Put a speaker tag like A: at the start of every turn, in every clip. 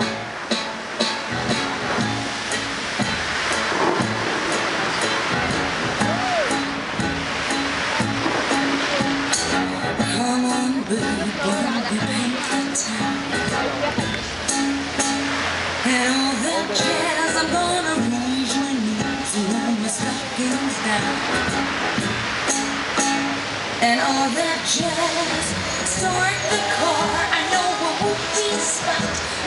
A: down. Come on, baby, we paint the town. And all that jazz, I'm gonna raise your knees and roll my stockings down. And all that jazz, story.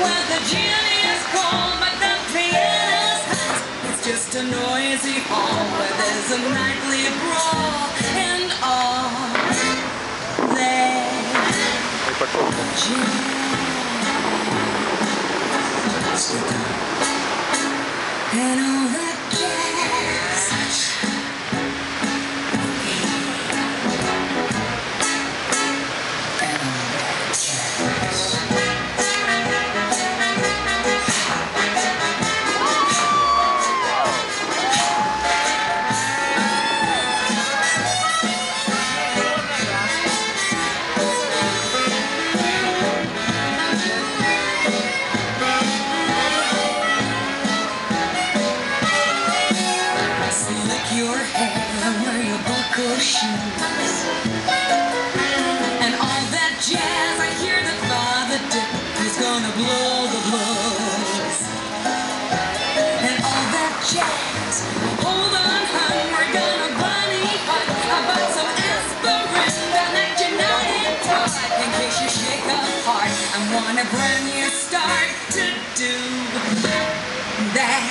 A: When the gin is cold But the piano's hot. It's just a noisy hall Where there's a nightly brawl And all jazz And all that shoes want a brand new start to do that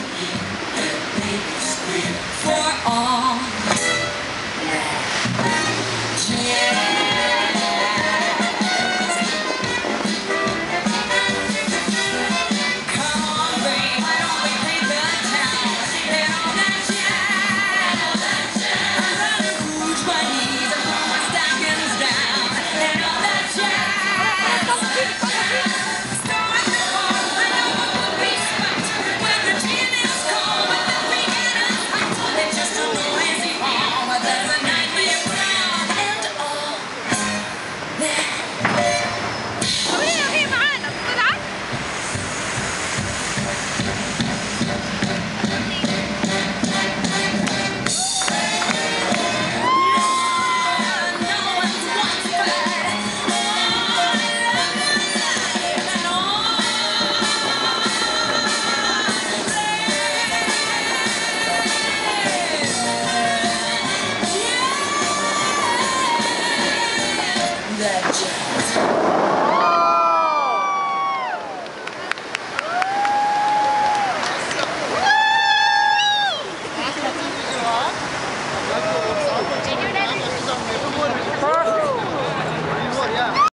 A: that jazz.